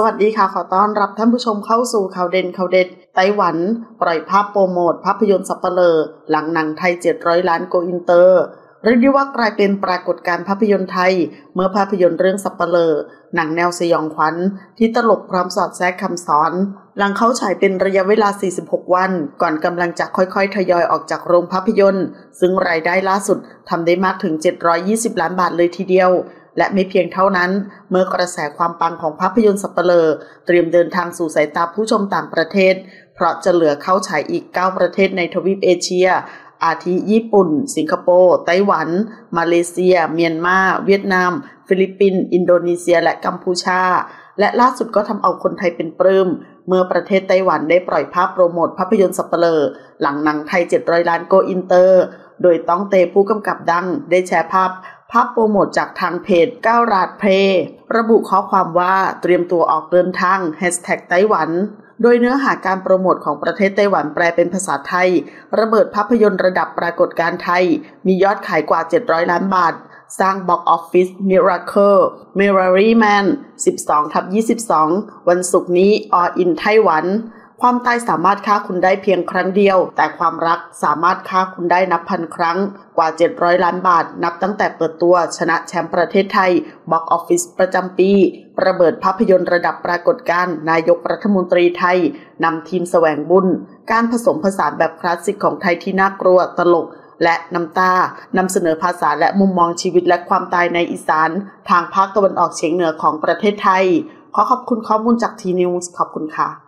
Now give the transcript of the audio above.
สวัสดีค่ะ ขอต้อนรับท่านผู้ชมเข้าสู่ข่าวเด่นข่าวเด็ดไต้หวัน ปล่อยภาพโปรโมท ภาพยนตร์สัปเหร่อหลังหนังไทย 700 ล้านโกอินเตอร์เรียกได้ว่ากลายเป็นปรากฏการณ์ภาพยนตร์ไทย เมื่อภาพยนตร์เรื่องสัปเหร่อหนังแนวสยองขวัญที่ตลกพร้อมสอดแทรกคำสอน หลังเข้าฉายเป็นระยะเวลา 46 วัน ก่อนกำลังจะค่อยๆ ทยอยออกจากโรงภาพยนตร์ ซึ่งรายได้ล่าสุดทำได้มากถึง 720 ล้านบาทเลยทีเดียว และไม่เพียงเท่านั้น เมื่อกระแสความปังของภาพยนตร์สัปเหร่อเตรียมเดินทางสู่สายตาผู้ชมต่างประเทศ เพราะจะเหลือเข้าฉายอีก 9 ประเทศในทวีปเอเชีย อาทิญี่ปุ่น สิงคโปร์ไต้หวัน มาเลเซีย เมียนมา เวียดนาม ฟิลิปปินส์อินโดนีเซียและกัมพูชา และล่าสุดก็ทำเอาคนไทยเป็นปลื้มเมื่อประเทศไต้หวันได้ปล่อยภาพโปรโมทภาพยนตร์สัปเหร่อหลังหนังไทย 700 ล้านโกอินเตอร์ โดยต้องเตผู้กำกับดังได้แชร์ภาพ ภาพโปรโมทจากทางเพจก้าวราดเพย์ระบุข้อความว่าเตรียมตัวออกเดินทางแฮชแท็กไต้หวัน โดยเนื้อหาการโปรโมทของประเทศไต้หวันแปลเป็นภาษาไทย ระเบิดภาพยนตร์ระดับปรากฏการไทย มียอดขายกว่า 700 ล้านบาท สร้างบ็อกออฟฟิศมิราเคิลเมรารีแมน12ทับ22 วันศุกร์นี้ออินไต้หวัน ความตายสามารถฆ่าคุณได้เพียงครั้งเดียว แต่ความรักสามารถฆ่าคุณได้นับพันครั้ง กว่า 700 ล้านบาท นับตั้งแต่เปิดตัวชนะแชมป์ประเทศไทยบ็อกออฟฟิศประจำปี ระเบิดภาพยนตร์ระดับปรากฏการณ์นายกรัฐมนตรีไทย นำทีมแสวงบุญ การผสมผสานแบบคลาสสิกของไทยที่น่ากลัวตลกและน้ำตานำเสนอภาษาและมุมมองชีวิตและความตายในอีสาน ทางภาคตะวันออกเฉียงเหนือของประเทศไทย ขอขอบคุณข้อมูลจากทีนิวส์ขอบคุณค่ะ